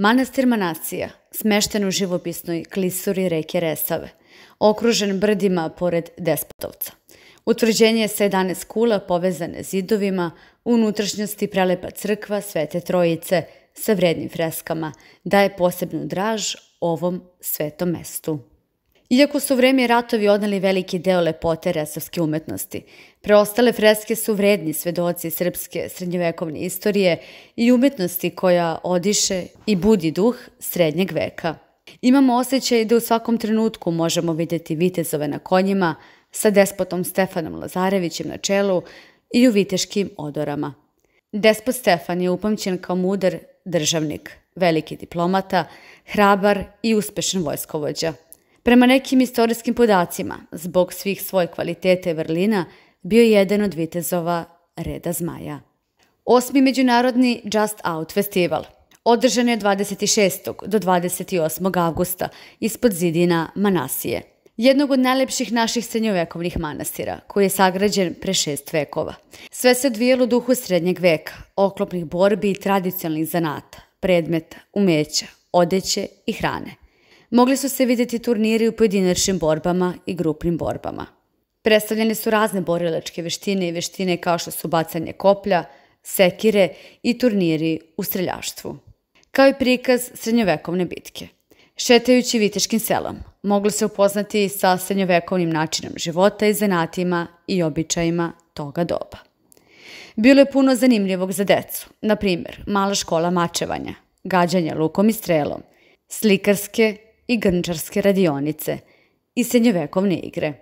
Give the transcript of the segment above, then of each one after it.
Manastir Manasija, smešten u živopisnoj klisuri reke Resave, okružen brdima pored Despotovca. Utvrđenje sa 11 kula povezane zidovima, unutrašnjosti prelepa crkva Svete Trojice sa vrednim freskama, daje posebnu draž ovom svetom mestu. Iako su vreme ratovi odnali veliki deo lepote resavske umetnosti, preostale freske su vredni svedoci srpske srednjovekovne istorije i umetnosti koja odiše i budi duh srednjeg veka. Imamo osjećaj da u svakom trenutku možemo videti vitezove na konjima sa despotom Stefanom Lazarevićem na čelu i u viteškim odorama. Despot Stefan je upamćen kao mudar državnik, veliki diplomata, hrabar i uspešan vojskovođa – Prema nekim istorijskim podacima, zbog svih svoje kvalitete vrlina, bio je jedan od vitezova Reda Zmaja. Osmi međunarodni Just Out festival održan je 26. do 28. avgusta ispod zidina Manasije, jednog od najlepših naših srednjovekovnih manastira, koji je sagrađen pre šest vekova. Sve se odvijelo u duhu srednjeg veka, oklopnih borbi i tradicionalnih zanata, predmeta, umeća, odeće i hrane mogli su se videti turniri u pojedinačnim borbama i grupnim borbama. Predstavljene su razne borilačke veštine i veštine kao što su bacanje koplja, sekire i turniri u streljaštvu. Kao i prikaz srednjovekovne bitke. Šetajući viteškim selom, moglo se upoznati sa srednjovekovnim načinom života i zanatima i običajima toga doba. Bilo je puno zanimljivog za decu, na primjer, mala škola mačevanja, gađanja lukom i strelom, slikarske i grnčarske radionice i srednjovekovne igre.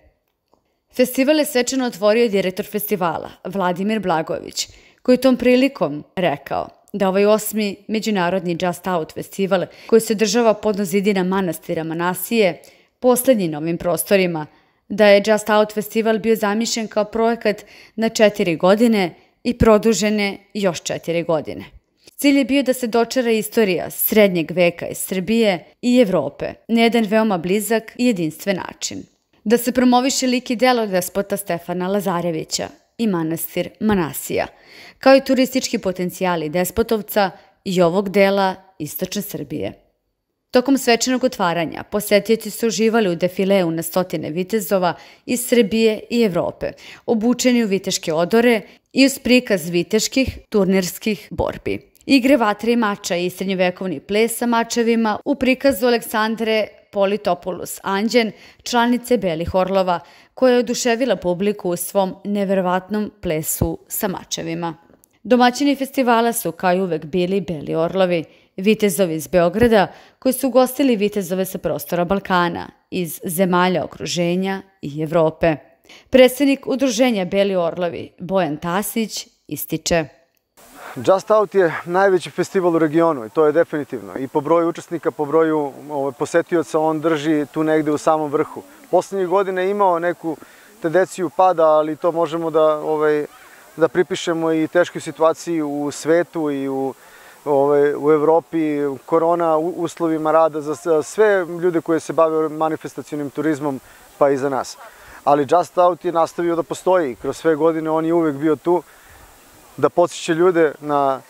Festival je svečano otvorio direktor festivala, Vladimir Blagović, koji tom prilikom rekao da ovaj osmi međunarodni Just Out festival koji se država pod zidina manastira Manasije, poslednji na ovim prostorima, da je Just Out festival bio zamišljen kao projekat na četiri godine i produžene još četiri godine. Cilj je bio da se dočara istorija srednjeg veka iz Srbije i Evrope na jedan veoma blizak i jedinstven način. Da se promoviše lik i delo despota Stefana Lazarevića i manastir Manasija, kao i turistički potencijali Despotovca i ovog dela istočne Srbije. Tokom svečanog otvaranja posetioci su uživali u defileu na stotine vitezova iz Srbije i Evrope, obučeni u viteške odore i uz prikaz viteških turnirskih borbi igre vatre i mača i srednjovekovni ples sa mačevima u prikazu Aleksandre Politopoulos Anđen, članice Belih Orlova, koja je oduševila publiku u svom neverovatnom plesu sa mačevima. Domaćini festivala su kao i uvek bili Beli Orlovi, vitezovi iz Beograda, koji su gostili vitezove sa prostora Balkana, iz zemalja okruženja i Evrope. Predsednik udruženja Beli Orlovi, Bojan Tasić, ističe – Just Out je najveći festival u regionu i to je definitivno. I po broju učesnika, po broju ovaj, posetioca on drži tu negde u samom vrhu. Poslednjih godina je imao neku tendenciju pada, ali to možemo da, ovaj, da pripišemo i teškoj situaciji u svetu i u, ovaj, u Evropi, korona uslovima rada za sve ljude koje se bave manifestacionim turizmom, pa i za nas. Ali Just Out je nastavio da postoji. Kroz sve godine on je uvek bio tu da podsjeća ljude na,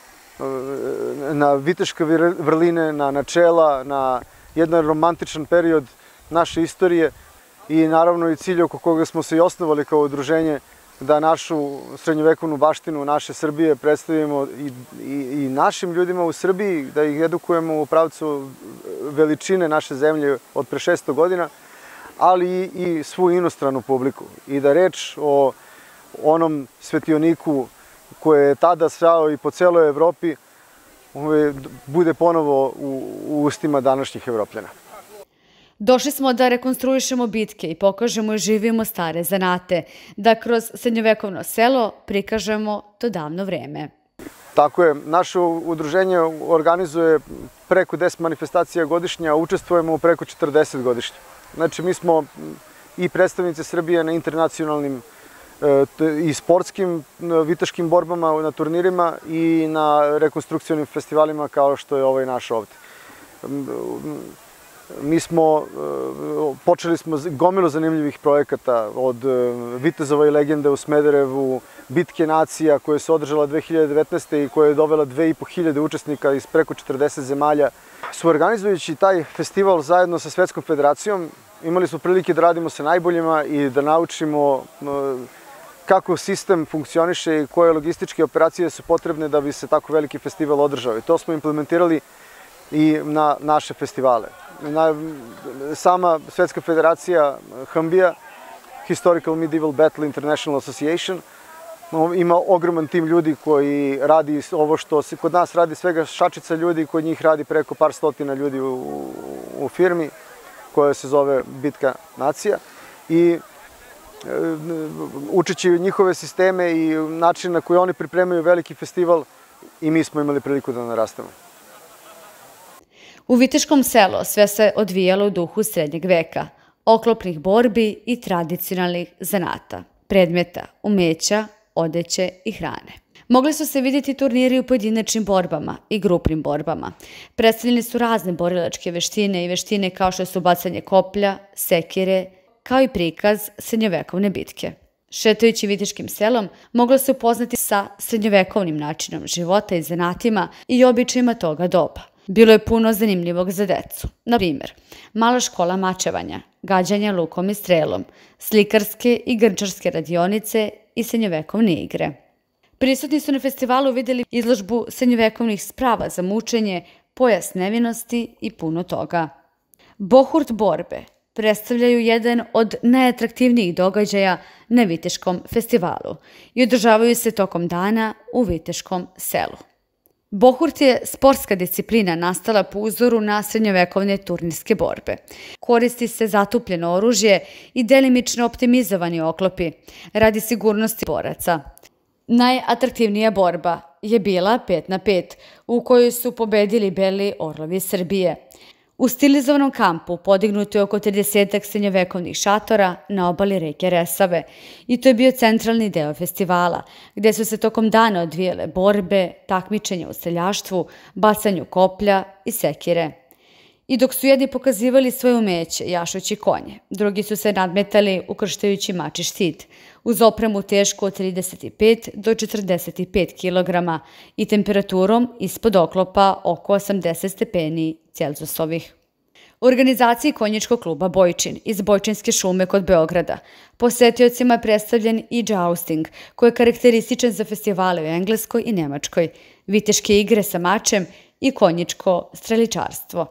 na viteške vrline, na načela, na jedan romantičan period naše istorije i naravno i cilj oko koga smo se i osnovali kao udruženje da našu srednjovekovnu baštinu naše Srbije predstavimo i, i, i našim ljudima u Srbiji, da ih edukujemo u pravcu veličine naše zemlje od pre 600 godina, ali i, i svu inostranu publiku. I da reč o onom svetioniku koje je tada srao i po celoj Evropi, bude ponovo u, u ustima današnjih Evropljana. Došli smo da rekonstruišemo bitke i pokažemo i živimo stare zanate, da kroz srednjovekovno selo prikažemo to davno vreme. Tako je, naše udruženje organizuje preko 10 manifestacija godišnja, a učestvujemo u preko 40 godišnja. Znači, mi smo i predstavnice Srbije na internacionalnim i sportskim vitaškim borbama na turnirima i na rekonstrukcijnim festivalima kao što je ovaj naš ovde. Mi smo, počeli smo gomilu zanimljivih projekata od e, Vitezova i legende u Smederevu, Bitke nacija koje se održala 2019. i koja je dovela 2500 učesnika iz preko 40 zemalja Suorganizujući taj festival zajedno sa Svetskom federacijom, imali smo prilike da radimo sa najboljima i da naučimo kako sistem funkcioniše i koje logističke operacije su potrebne da bi se tako veliki festival održao. I to smo implementirali i na naše festivale. Na, sama Svetska federacija Hambija, Historical Medieval Battle International Association, ima ogroman tim ljudi koji radi ovo što se kod nas radi svega šačica ljudi, kod njih radi preko par stotina ljudi u, u firmi koja se zove Bitka nacija i učeći njihove sisteme i način na koji oni pripremaju veliki festival i mi smo imali priliku da narastamo. U Viteškom selu sve se odvijalo u duhu srednjeg veka, oklopnih borbi i tradicionalnih zanata, predmeta, umeća, odeće i hrane. Mogli su se vidjeti turniri u pojedinačnim borbama i grupnim borbama. Predstavljene su razne borilačke veštine i veštine kao što su bacanje koplja, sekire, kao i prikaz srednjovekovne bitke. Šetajući Vitiškim selom, moglo se upoznati sa srednjovekovnim načinom života i zanatima i običajima toga doba. Bilo je puno zanimljivog za decu. Na primjer, mala škola mačevanja, gađanja lukom i strelom, slikarske i grnčarske radionice i srednjovekovne igre. Prisutni su na festivalu videli izložbu srednjovekovnih sprava za mučenje, pojas nevinosti i puno toga. Bohurt borbe predstavljaju jedan od najatraktivnijih događaja na Viteškom festivalu i održavaju se tokom dana u Viteškom selu. Bohurt je sportska disciplina nastala po uzoru na srednjovekovne turnirske borbe. Koristi se zatupljeno oružje i delimično optimizovani oklopi radi sigurnosti boraca. Najatraktivnija borba je bila 5 na 5, u kojoj su pobedili beli orlovi Srbije. U stilizovanom kampu podignuto je oko 30 srednjovekovnih šatora na obali reke Resave i to je bio centralni deo festivala, gde su se tokom dana odvijele borbe, takmičenja u seljaštvu, bacanju koplja i sekire. I dok su jedni pokazivali svoje umeće, jašući konje, drugi su se nadmetali ukrštajući mači štit, uz opremu tešku od 35 do 45 kg i temperaturom ispod oklopa oko 80 stepeni Celzusovih. U organizaciji konjičkog kluba Bojčin iz Bojčinske šume kod Beograda posetiocima je predstavljen i jousting, koji je karakterističan za festivale u Engleskoj i Nemačkoj, viteške igre sa mačem i konjičko streličarstvo.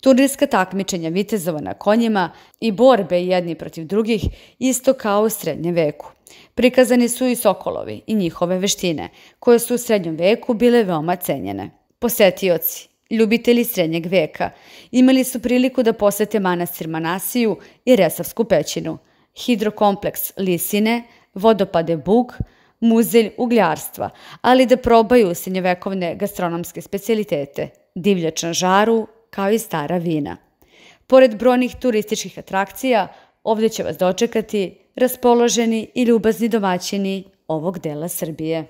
Turnirska takmičenja vitezova na konjima i borbe jedni protiv drugih isto kao u srednjem veku. Prikazani su i sokolovi i njihove veštine, koje su u srednjem veku bile veoma cenjene. Posetioci, ljubitelji srednjeg veka, imali su priliku da posete manastir Manasiju i Resavsku pećinu, hidrokompleks Lisine, vodopade Bug, muzelj ugljarstva, ali da probaju srednjovekovne gastronomske specialitete, divljač na žaru, kao i stara vina. Pored brojnih turističkih atrakcija, ovde će vas dočekati raspoloženi i ljubazni domaćini ovog dela Srbije.